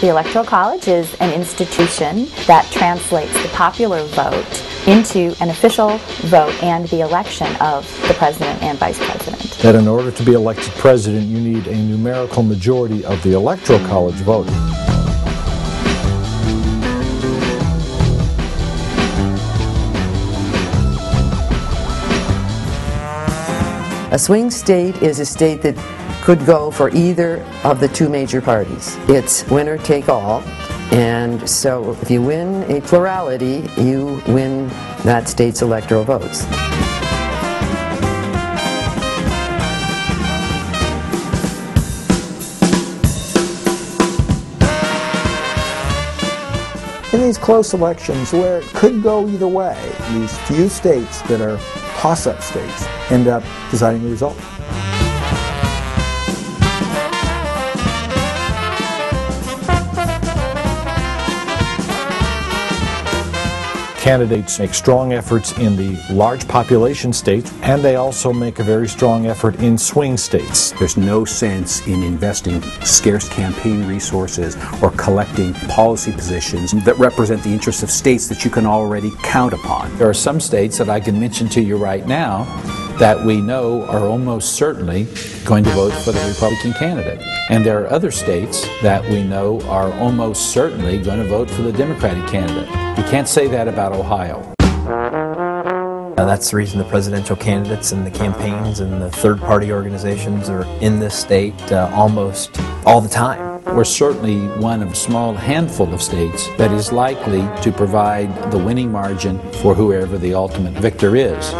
The Electoral College is an institution that translates the popular vote into an official vote and the election of the president and vice president. That in order to be elected president, you need a numerical majority of the Electoral College vote. A swing state is a state that could go for either of the two major parties. It's winner take all, and so if you win a plurality, you win that state's electoral votes. In these close elections where it could go either way, these few states that are toss-up states end up deciding the result. Candidates make strong efforts in the large population states, and they also make a very strong effort in swing states. There's no sense in investing scarce campaign resources or collecting policy positions that represent the interests of states that you can already count upon. There are some states that I can mention to you right now that we know are almost certainly going to vote for the Republican candidate. And there are other states that we know are almost certainly going to vote for the Democratic candidate. You can't say that about Ohio. Uh, that's the reason the presidential candidates and the campaigns and the third party organizations are in this state uh, almost all the time. We're certainly one of a small handful of states that is likely to provide the winning margin for whoever the ultimate victor is.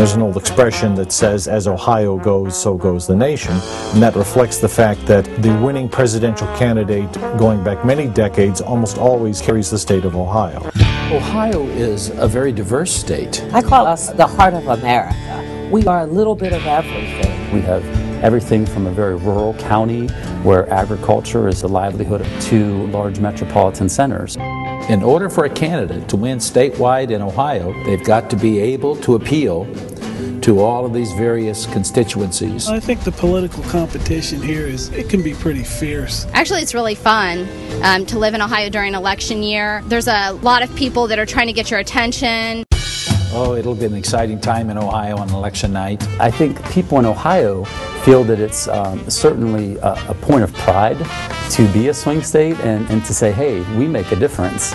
There's an old expression that says, as Ohio goes, so goes the nation. And that reflects the fact that the winning presidential candidate, going back many decades, almost always carries the state of Ohio. Ohio is a very diverse state. I call us the heart of America. We are a little bit of everything. We have everything from a very rural county where agriculture is the livelihood to large metropolitan centers. In order for a candidate to win statewide in Ohio, they've got to be able to appeal to all of these various constituencies. I think the political competition here is it can be pretty fierce. Actually, it's really fun um, to live in Ohio during election year. There's a lot of people that are trying to get your attention. Oh, it'll be an exciting time in Ohio on election night. I think people in Ohio feel that it's um, certainly a, a, point of pride to be a swing state and, and to say, hey, we make a difference